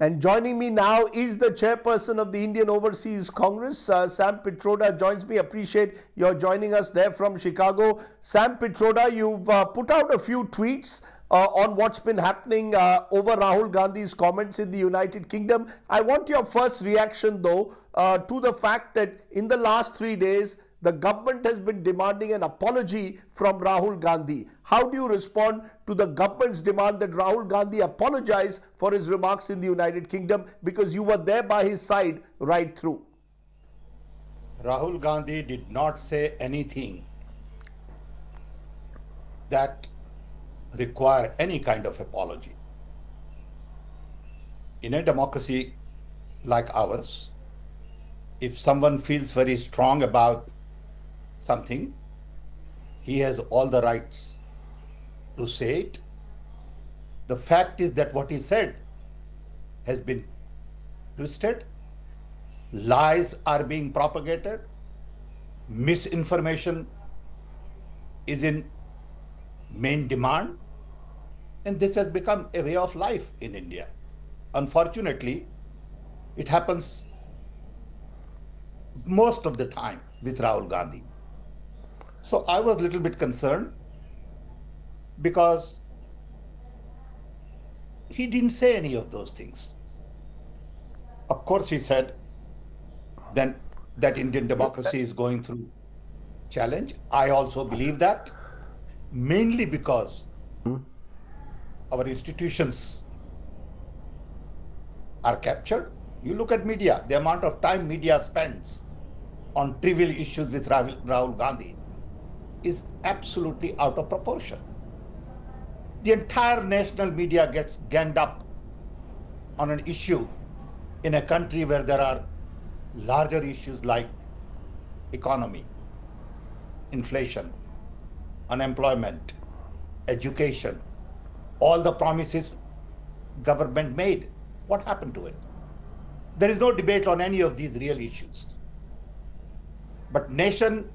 And joining me now is the chairperson of the Indian Overseas Congress, uh, Sam Pitroda joins me. Appreciate your joining us there from Chicago. Sam Pitroda, you've uh, put out a few tweets uh, on what's been happening uh, over Rahul Gandhi's comments in the United Kingdom. I want your first reaction, though, uh, to the fact that in the last three days, the government has been demanding an apology from Rahul Gandhi. How do you respond to the government's demand that Rahul Gandhi apologize for his remarks in the United Kingdom because you were there by his side right through? Rahul Gandhi did not say anything that require any kind of apology. In a democracy like ours, if someone feels very strong about something, he has all the rights to say it. The fact is that what he said has been twisted, lies are being propagated, misinformation is in main demand, and this has become a way of life in India. Unfortunately, it happens most of the time with Rahul Gandhi. So I was a little bit concerned because he didn't say any of those things. Of course, he said then that Indian democracy is going through challenge. I also believe that mainly because our institutions are captured. You look at media, the amount of time media spends on trivial issues with Rahul, Gandhi is absolutely out of proportion. The entire national media gets ganged up on an issue in a country where there are larger issues like economy, inflation, unemployment, education, all the promises government made. What happened to it? There is no debate on any of these real issues. But nation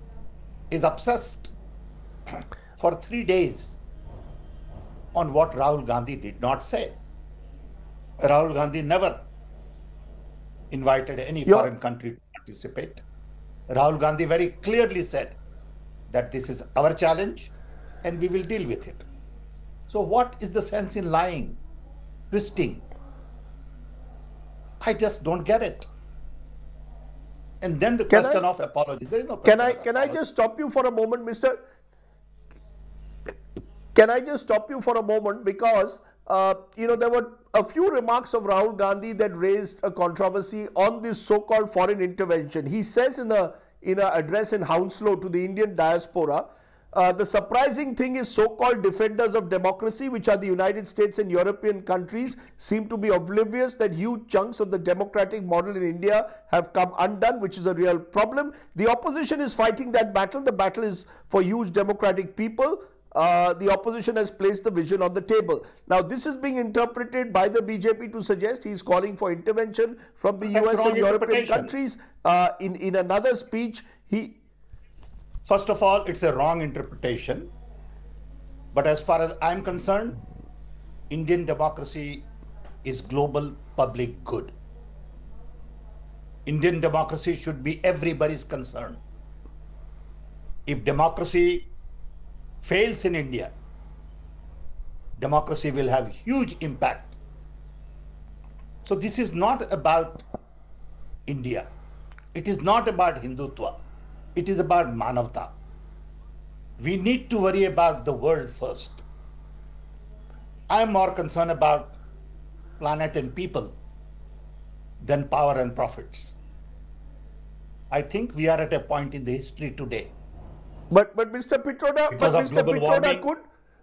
is obsessed for three days on what Rahul Gandhi did not say. Rahul Gandhi never invited any foreign country to participate. Rahul Gandhi very clearly said that this is our challenge and we will deal with it. So, what is the sense in lying, twisting? I just don't get it. And then the Can question I- of apology. There is no Can I can I just stop you for a moment, Mister? Can I just stop you for a moment because uh, you know there were a few remarks of Rahul Gandhi that raised a controversy on this so-called foreign intervention. He says in a in an address in Hounslow to the Indian diaspora. Uh, the surprising thing is so-called defenders of democracy, which are the United States and European countries, seem to be oblivious that huge chunks of the democratic model in India have come undone, which is a real problem. The opposition is fighting that battle. The battle is for huge democratic people. Uh, the opposition has placed the vision on the table. Now, this is being interpreted by the BJP to suggest he's calling for intervention from the That's US and European countries. Uh, in, in another speech, he First of all, it's a wrong interpretation. But as far as I'm concerned, Indian democracy is global public good. Indian democracy should be everybody's concern. If democracy fails in India, democracy will have huge impact. So this is not about India. It is not about Hindutva. It is about Manavta. We need to worry about the world first. I'm more concerned about planet and people than power and profits. I think we are at a point in the history today. But but Mr. Pitroda, Because but Mr. Pitroda warming. could,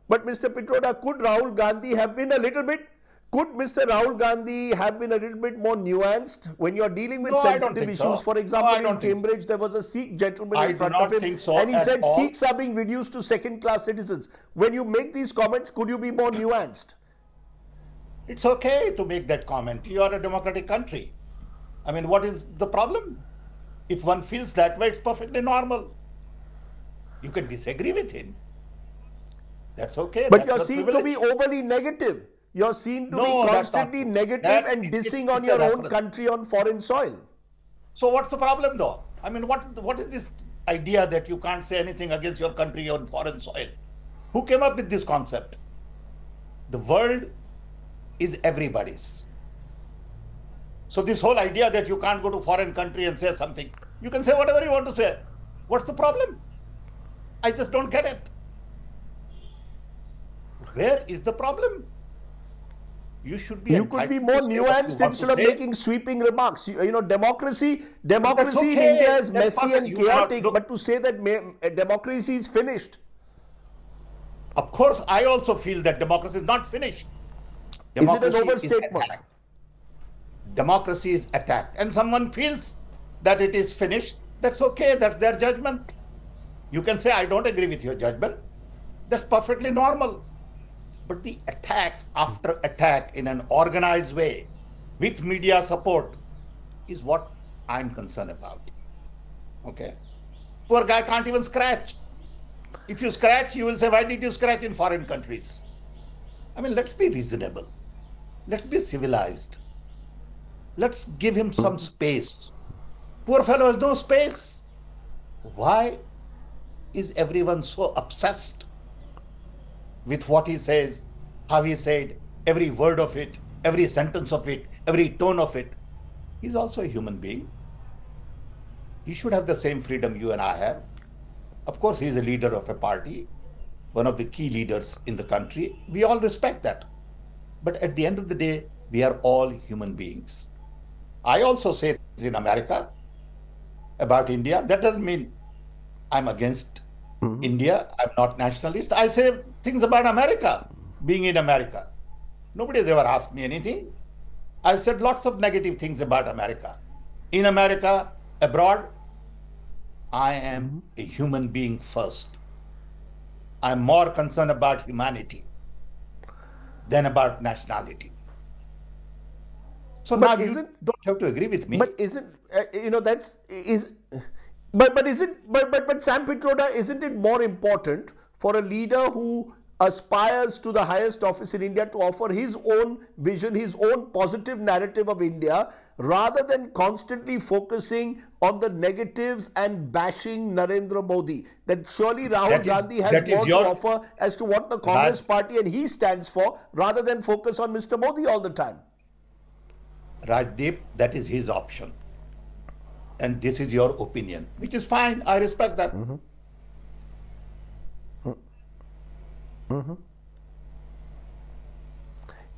but Mr. Pitroda, could Rahul Gandhi have been a little bit? Could Mr. Rahul Gandhi have been a little bit more nuanced when you're dealing with No, sensitive issues? so. For example, I in don't so. Cambridge, there was a Sikh gentleman I in front of him, so and he said all. Sikhs are being reduced to second-class citizens. When you make these comments, could you be more nuanced? It's okay to make that comment. You are a democratic country. I mean, what is the problem? If one feels that way, it's perfectly normal. You can disagree with him. That's okay. But That's you're your seen to be overly negative. you're seen to No, be constantly negative That- and dissing it's on your own reference. country on foreign soil. So what's the problem though? I mean, what what is this idea that you can't say anything against your country on foreign soil? Who came up with this concept? The world is everybody's. So this whole idea that you can't go to foreign country and say something, you can say whatever you want to say. What's the problem? I just don't get it. Where is the problem? You should be. You could be more to say what you nuanced instead of say. making sweeping remarks. You, you know, democracy, democracy in. India is That's messy perfect. and chaotic. But to say that democracy is finished, Of course, I also feel that democracy is not finished. Is it an overstatement? Democracy is attacked, and someone feels that it is finished. That's okay. That's their judgment. You can say, I don't agree with your judgment. That's perfectly normal. But the attack after attack in an organized way with media support is what I'm concerned about. Okay? Poor guy can't even scratch. If you scratch, you will say, Why did you scratch in foreign countries? I mean, let's be reasonable. Let's be civilized. Let's give him some space. Poor fellow has no space. Why is everyone so obsessed with what he says, how he said, every word of it, every sentence of it, every tone of it? He's also a human being. He should have the same freedom you and I have. Of course, he is a leader of a party, one of the key leaders in the country. We all respect that. But at the end of the day, we are all human beings. I also say in America about India. That doesn't mean I'm against India. I'm not nationalist. I say things about America, being in America. Nobody has ever asked me anything. I've said lots of negative things about America. In America, abroad, I am a human being first. I'm more concerned about humanity than about nationality. So But now you isn't- don't have to agree with me. but isn't uh, you know that's is, but but isn't but but but Sam Pitroda, isn't it more important for a leader who aspires to the highest office in India to offer his own vision, his own positive narrative of India, rather than constantly focusing on the negatives and bashing Narendra Modi? That surely Rahul That is- Gandhi has more your- to offer as to what the Congress Raj- party and he stands for, rather than focus on Mr. Modi all the time. Rajdeep, that is his option. And this is your opinion, which is fine. I respect that.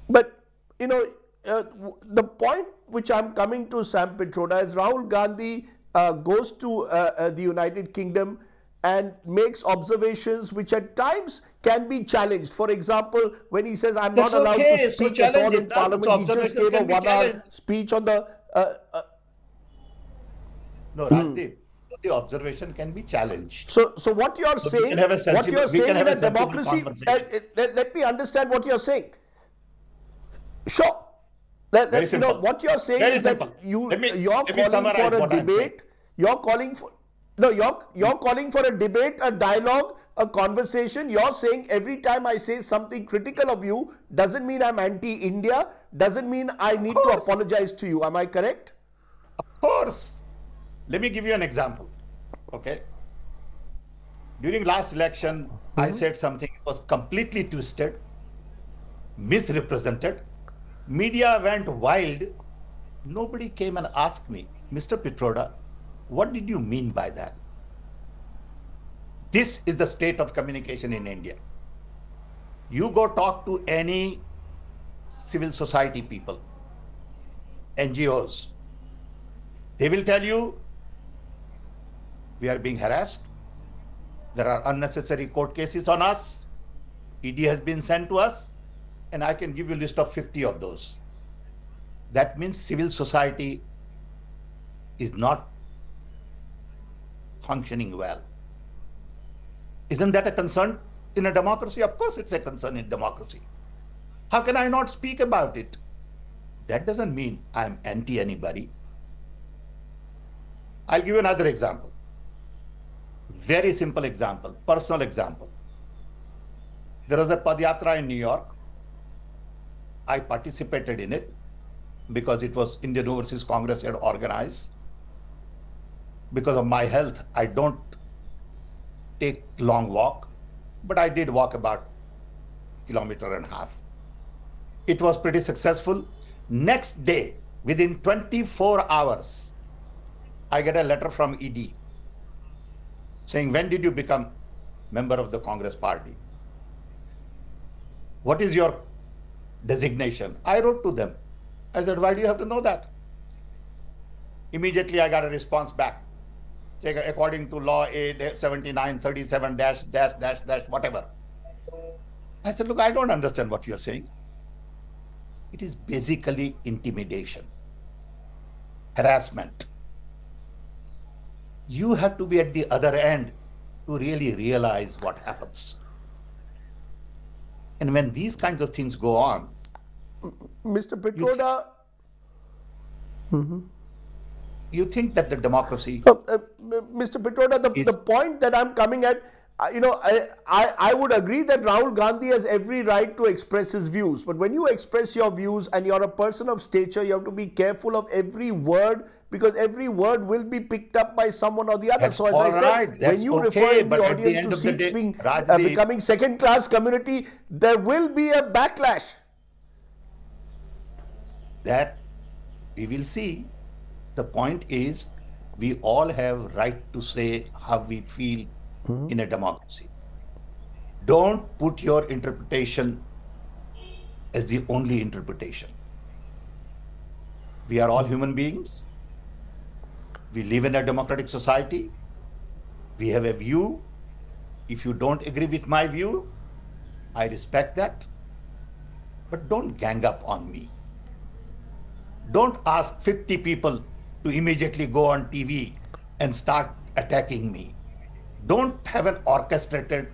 But you know, uh, the point which I'm coming to, Sam Pitroda, is Rahul Gandhi uh, goes to uh, uh, the United Kingdom and makes observations which at times can be challenged. For example, when he says, "I'm That's not allowed okay, to so speak at all in it. That- those Parliament," he just gave a one-hour speech on the. Uh, uh, No, Rajdeep, the observation can be challenged. so, so what you're So we saying, a what you're we saying in a a sensible democracy, uh, let, let me understand what you're saying. Sure. That, Very that, you know, what you're saying Very is that simple. you Let me- you're let calling for a debate. You're calling for no, you're you're calling for a debate, a dialogue, a conversation. You're saying every time I say something critical of you doesn't mean I'm anti-India. Doesn't mean I need to apologize to you. Am I correct? Of course. Let me give you an example. Okay. During last election, I mm-hmm. said something was completely twisted, misrepresented. Media went wild. Nobody came and asked me, Mr. Pitroda, what did you mean by that? This is the state of communication in India. You go talk to any civil society people, NGOs, they will tell you we are being harassed. There are unnecessary court cases on us. ED has been sent to us, and I can give you a list of 50 of those. That means civil society is not functioning well. Isn't that a concern in a democracy? Of course, it's a concern in democracy. How can I not speak about it? That doesn't mean I'm anti anybody. I'll give you another example. Very simple example, personal example. There was a Padyatra in New York. I participated in it because it was Indian Overseas Congress had organized. Because of my health, I don't take long walk, but I did walk about kilometer and a half. It was pretty successful. Next day, within 24 hours, I get a letter from ED saying, when did you become member of the Congress party? What is your designation? I wrote to them. I said, why do you have to know that? Immediately I got a response back saying, according to law 7937 dash dash dash dash whatever. I said, look, I don't understand what you're saying. It is basically intimidation, harassment. You have to be at the other end to really realize what happens. And when these kinds of things go on, Mr. Pitroda. You, mm-hmm. you think that the democracy. Uh, uh, Mr. Pitroda, the, the point that I'm coming at, you know, I, I, I would agree that Rahul Gandhi has every right to express his views. But when you express your views and you're a person of stature, you have to be careful of every word because every word will be picked up by someone or the other. That's so as I said, right. when you okay, refer in the audience the to Sikhs day, being uh, becoming second-class community, there will be a backlash. That we will see. The point is, we all have right to say how we feel mm-hmm. in a democracy. Don't put your interpretation as the only interpretation. We are all human beings we live in a democratic society. We have a view. If you don't agree with my view, I respect that. But don't gang up on me. Don't ask 50 people to immediately go on TV and start attacking me. Don't have an orchestrated,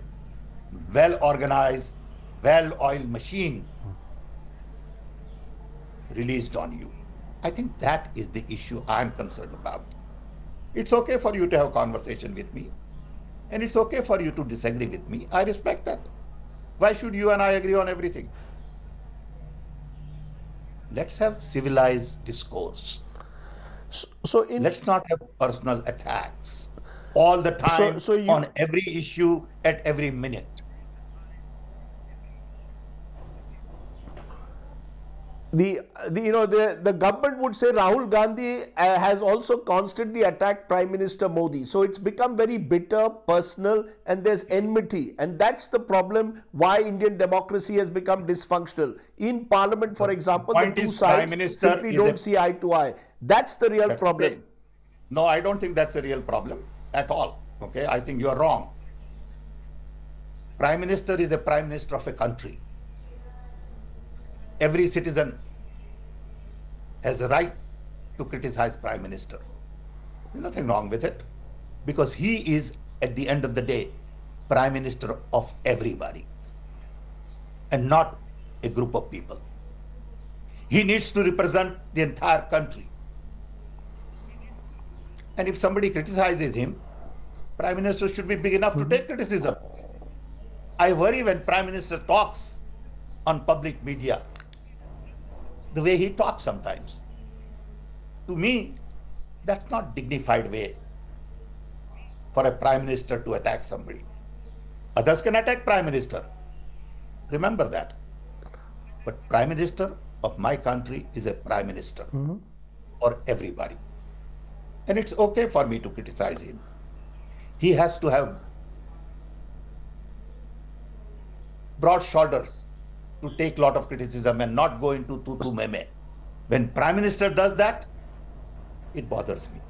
well organized, well oiled machine released on you. I think that is the issue I'm concerned about. It's okay for you to have conversation with me. And it's okay for you to disagree with me. I respect that. Why should you and I agree on everything? Let's have civilized discourse. So, so in, let's not have personal attacks all the time so, so you, on every issue at every minute. the, the, you know the, the government would say Rahul Gandhi uh, has also constantly attacked Prime Minister Modi. So it's become very bitter, personal, and there's enmity, and that's the problem. Why Indian democracy has become dysfunctional in Parliament, for example, the, the two sides simply don't a, see eye to eye. That's the real problem. No, I don't think that's a real problem at all. Okay, I think you are wrong. Prime Minister is a Prime Minister of a country every citizen has a right to criticize prime minister. There's nothing wrong with it because he is at the end of the day prime minister of everybody and not a group of people. He needs to represent the entire country. And if somebody criticizes him, prime minister should be big enough mm -hmm. to mm-hmm. take criticism. I worry when prime minister talks on public media the way he talks sometimes. To me, that's not dignified way for a prime minister to attack somebody. Others can attack prime minister. Remember that. But prime minister of my country is a prime minister mm-hmm. for everybody. And it's okay for me to criticize him. He has to have broad shoulders to take a lot of criticism and not go into tutu meme. When Prime Minister does that, it bothers me.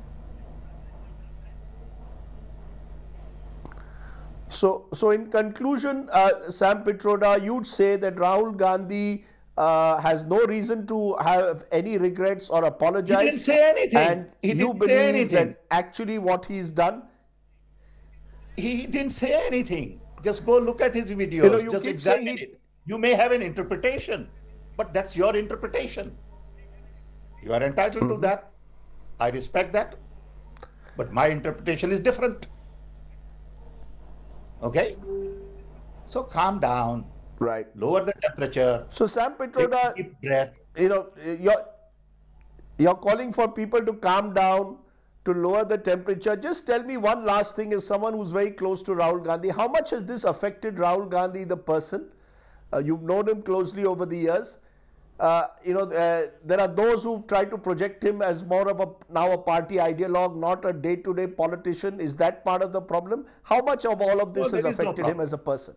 So, so in conclusion, uh, Sam Pitroda, you'd say that Rahul Gandhi uh, has no reason to have any regrets or apologize. He didn't say anything. And he you believe that actually what he's done? He didn't say anything. Just go look at his video. You know, you Just examine it. You may have an interpretation, but that's your interpretation. You are entitled mm-hmm. to that. I respect that. But my interpretation is different. Okay? So calm down. Right. Lower the temperature. So Sam Pitroda, deep breath. you know, you're you're calling for people to calm down, to lower the temperature. Just tell me one last thing: as someone who's very close to Rahul Gandhi, how much has this affected Rahul Gandhi, the person? Uh, you've known him closely over the years. Uh, you know, uh, there are those who've tried to project him as more of a now a party ideologue, not a day-to-day politician. Is that part of the problem? How much of all of this No, has is no affected him as a person?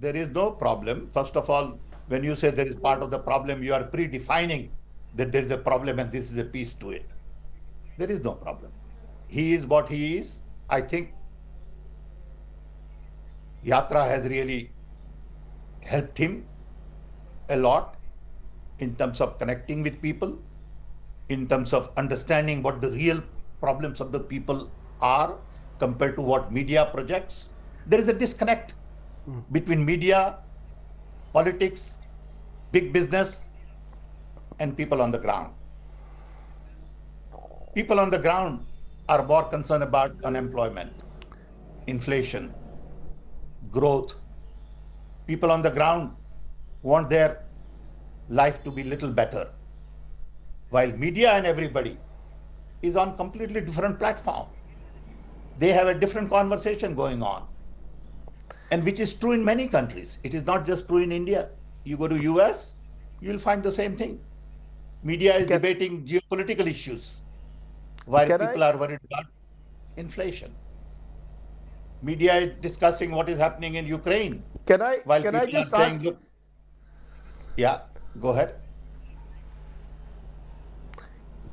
There is no problem. First of all, when you say there is part of the problem, you are predefining that there is a problem and this is a piece to it. There is no problem. He is what he is. I think Yatra has really helped him a lot in terms of connecting with people, in terms of understanding what the real problems of the people are compared to what media projects. There is a disconnect between media, politics, big business, and people on the ground. People on the ground are more concerned about unemployment, inflation, growth. People on the ground want their life to be little better. While media and everybody is on completely different platform. They have a different conversation going on. And which is true in many countries. It is not just true in India. You go to US, you'll find the same thing. Media is Can- debating geopolitical issues while people I- are worried about inflation. Media is discussing what is happening in Ukraine Can I while can I just are saying, ask? look, yeah, go ahead.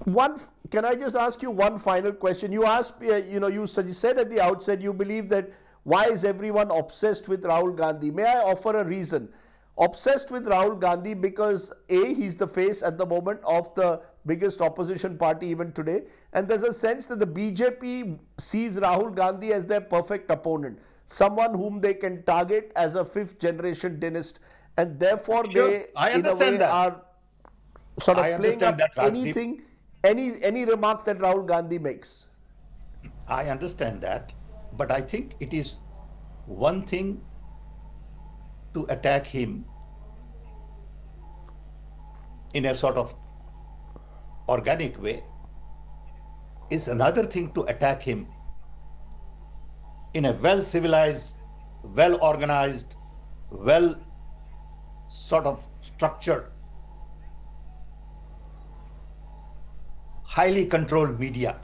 One, can I just ask you one final question? You asked, uh, you know, you said at the outset you believe that why is everyone obsessed with Rahul Gandhi? May I offer a reason? Obsessed with Rahul Gandhi because A, he's the face at the moment of the biggest opposition party even today. And there's a sense that the BJP sees Rahul Gandhi as their perfect opponent, someone whom they can target as a fifth generation dynast. And therefore, Sure, they, I in a understand way, that. are sort of I playing up that, anything, any any remark that Rahul Gandhi makes. I understand that, but I think it is one thing to attack him in a sort of organic way, is another thing to attack him in a well civilized, well organized, well sort of structured, highly controlled media.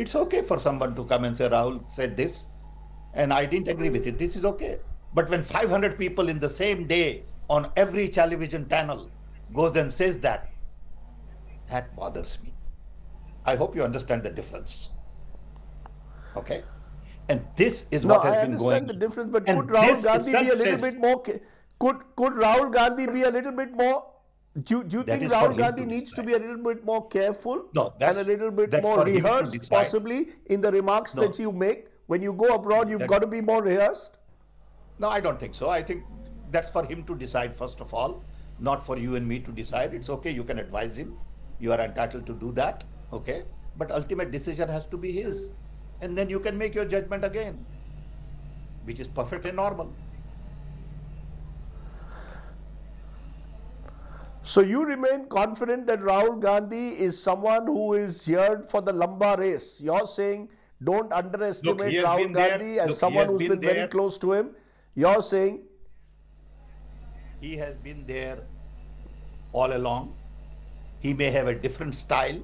It's okay for someone to come and say, Rahul said this, and I didn't agree with it. This is okay. But when 500 people in the same day on every television channel goes and says that, that bothers me. I hope you understand the difference. Okay? And this is No, what has I been understand going the difference, but and could Rahul Gandhi be a little bit more? Could could Rahul Gandhi be a little bit more? Do, you- do you That think Rahul Gandhi needs to be a little bit more careful No, and a little bit more for him to rehearsed, possibly in the remarks No. that you make when you go abroad? You've That- got to be more rehearsed. No, I don't think so. I think that's for him to decide, first of all, not for you and me to decide. It's okay, you can advise him. You are entitled to do that, okay? But ultimate decision has to be his. And then you can make your judgment again, which is perfectly normal. So you remain confident that Rahul Gandhi is someone who is here for the Lamba race. You're saying don't underestimate has Rahul been there. Gandhi as Look, someone who's been been very close to him. You're saying He has been there all along. He may have a different style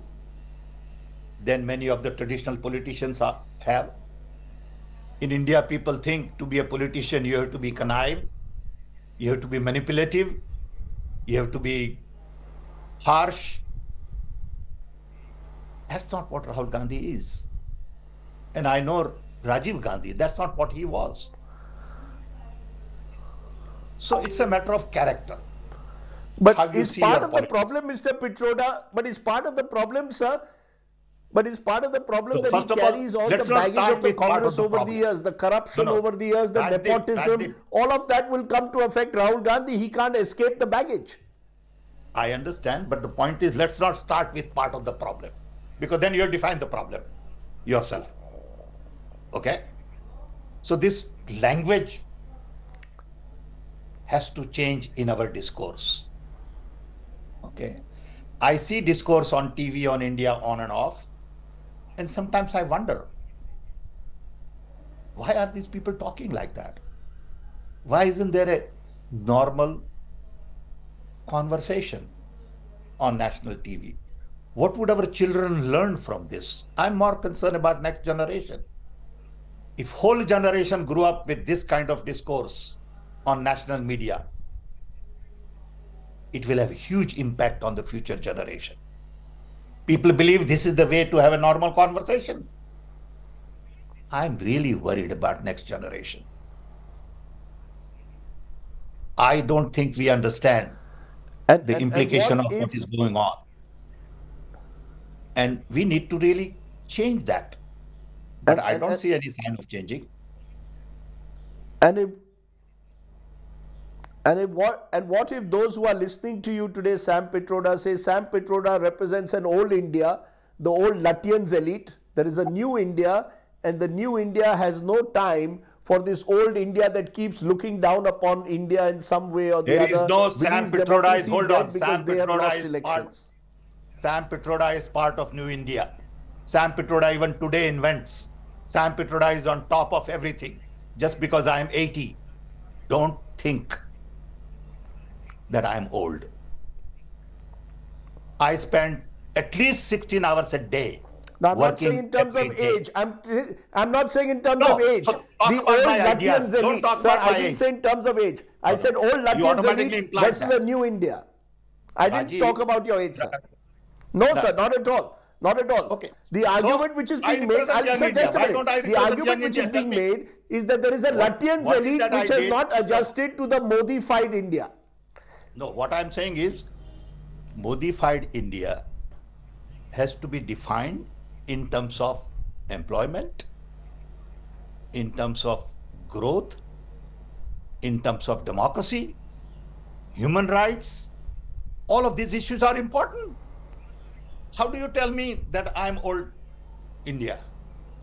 than many of the traditional politicians are, have. In India, people think to be a politician, you have to be connived, you have to be manipulative, you have to be harsh. That's not what Rahul Gandhi is. And I know Rajiv Gandhi, that's not what he was. So it's a matter of character. But is part of the problem, Mr. Pitroda, but is part of the problem, sir? But it's part of the problem So that he of all, carries all the baggage of the of Congress the over the years, the corruption No, no. over the years, the nepotism, all of that will come to affect Rahul Gandhi. He can't escape the baggage. I understand, but the point is let's not start with part of the problem because then you define the problem yourself. Okay? So, this language has to change in our discourse. Okay. I see discourse on TV on India on and off, and sometimes I wonder why are these people talking like that? Why isn't there a normal conversation on national TV? What would our children learn from this? I'm more concerned about next generation. If whole generation grew up with this kind of discourse on national media, it will have a huge impact on the future generation. People believe this is the way to have a normal conversation. I'm really worried about next generation. I don't think we understand And, the and- and implication what of what is going on. And we need to really change that. But And- I don't and- see any sign of changing. And if and if what and what if those who are listening to you today, Sam Pitroda, say Sam Pitroda represents an old India, the old Lutyens elite. There is a new India, and the new India has no time for this old India that keeps looking down upon India in some way or the There other. is no Sam Pitroda is hold on. Sam Pitroda is part. elections. Sam Pitroda is part of New India. Sam Pitroda even today invents. Sam Pitroda is on top of everything. Just because I am 80, don't think that I am old. I spend at least 16 hours a day. Now, I'm not saying in terms of day. age. I'm I'm not saying in terms No, of age. so the old my ideas. Lutyens Don't elite. talk Sir, I didn't age. say in terms of age. I No, said no. old automatically elite versus that. a new India. I didn't Rajdeep, talk about your age, sir. No, sir, not at all. Not at all. Okay. The So, argument which is being made, I'll India. just a minute. The argument which India? is being made is that there is a What- Lutyens elite which has not adjusted to the Modified India. No, what I'm saying is modified India has to be defined in terms of employment, in terms of growth, in terms of democracy, human rights. All of these issues are important. How do you tell me that I'm old India?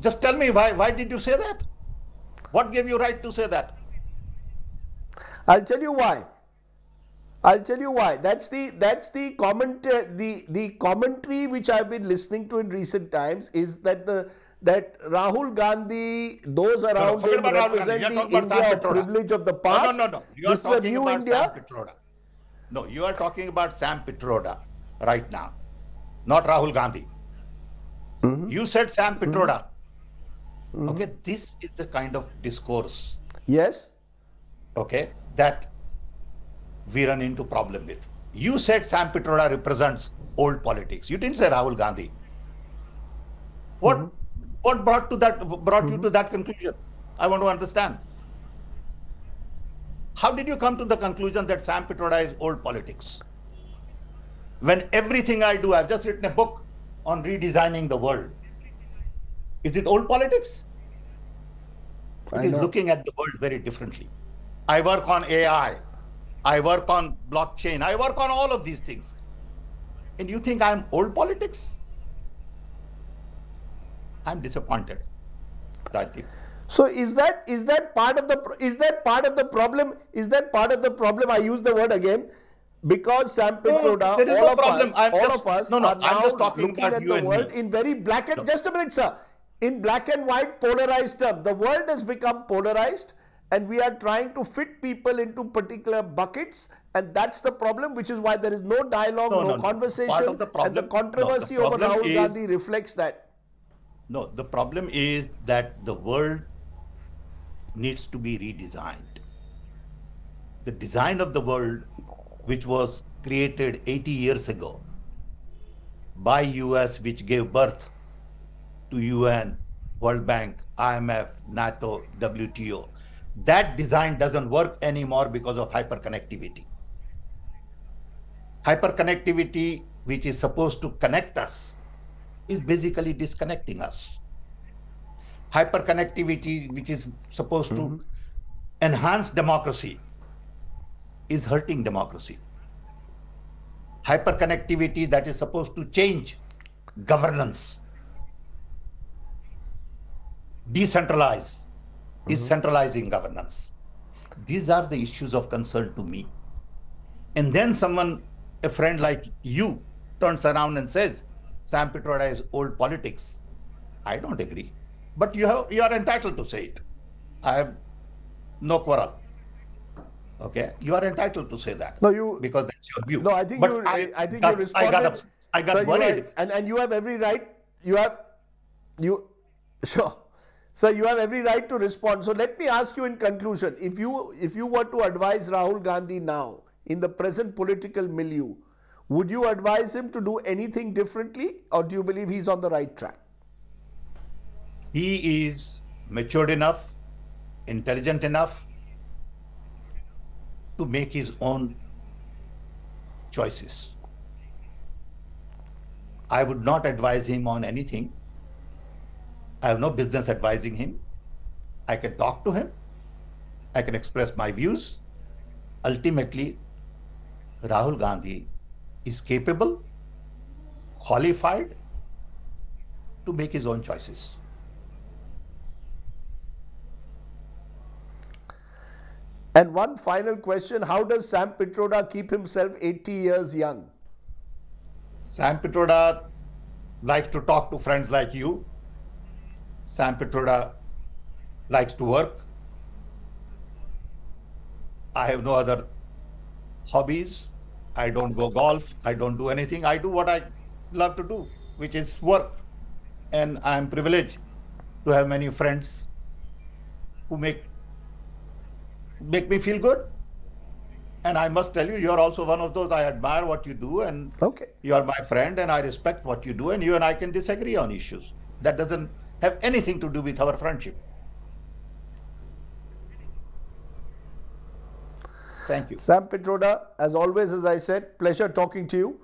Just tell me why why did you say that? What gave you right to say that? I'll tell you why. I'll tell you why. That's the that's the comment the the commentary which I've been listening to in recent times is that the that Rahul Gandhi, those around forget him represent the talking India of privilege of the past. No, no, no. You are this is a talking new about India. Sam Pitroda. No, you are talking about Sam Pitroda right now, not Rahul Gandhi. Mm-hmm. You said Sam Pitroda. Okay, this is the kind of discourse, Yes. okay, that we run into problem with. You said Sam Pitroda represents old politics. You didn't say Rahul Gandhi. What Mm-hmm. what brought to that brought you to that conclusion? I want to understand. How did you come to the conclusion that Sam Pitroda is old politics? When everything I do, I've just written a book on redesigning the world. Is it old politics? It I is know. looking at the world very differently. I work on AI. I work on blockchain. I work on all of these things. And you think I'm old politics? I'm disappointed. Rajdeep. So is that is that part of the is that part of the problem? Is that part of the problem? I use the word again because Sam No, no, Pitroda, is all no of us, I'm all just- of us no, no, are now looking about at the world me. in very black and No. just a minute, sir. In black and white polarized terms, the world has become polarized, and we are trying to fit people into particular buckets, and that's the problem. Which is why there is no dialogue, No, no, no, conversation, the and the problem- no, the controversy over problem Rahul is- Gandhi reflects that. No, the problem is that the world needs to be redesigned. The design of the world, which was created 80 years ago by US, which gave birth to UN, World Bank, IMF, NATO, WTO, that design doesn't work anymore because of hyperconnectivity. Hyperconnectivity, which is supposed to connect us, is basically disconnecting us. Hyperconnectivity, which is supposed to mm-hmm. enhance democracy, is hurting democracy. Hyperconnectivity that is supposed to change governance, decentralize, is mm-hmm. centralizing governance. These are the issues of concern to me. And then someone, a friend like you, turns around and says, Sam Pitroda is old politics. I don't agree. But you have you are entitled to say it. I have no quarrel. Okay, you are entitled to say that. No, you because that's your view. No, I think But you. I, I think got, you responded. I got, I got you worried. and and you have every right. You have, you, sure, sir. You have every right to respond. So let me ask you in conclusion: if you if you were to advise Rahul Gandhi now in the present political milieu, would you advise him to do anything differently, or do you believe he's on the right track? he is matured enough, intelligent enough to make his own choices. I would not advise him on anything. I have no business advising him. I can talk to him. I can express my views. Ultimately, Rahul Gandhi is capable, qualified to make his own choices. And one final question: How does Sam Pitroda keep himself 80 years young? Sam Pitroda likes to talk to friends like you. Sam Pitroda likes to work. I have no other hobbies. I don't go golf. I don't do anything. I do what I love to do, which is work. And I am privileged to have many friends who make make me feel good. And I must tell you, you're also one of those. I admire what you do, and Okay. you are my friend, and I respect what you do. And you and I can disagree on issues. That doesn't have anything to do with our friendship. Thank you. Sam Pitroda, as always, as I said, pleasure talking to you.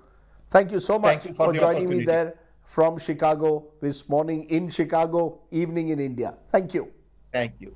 Thank you so much you for the joining me there from Chicago this morning in Chicago, evening in India. Thank you. Thank you.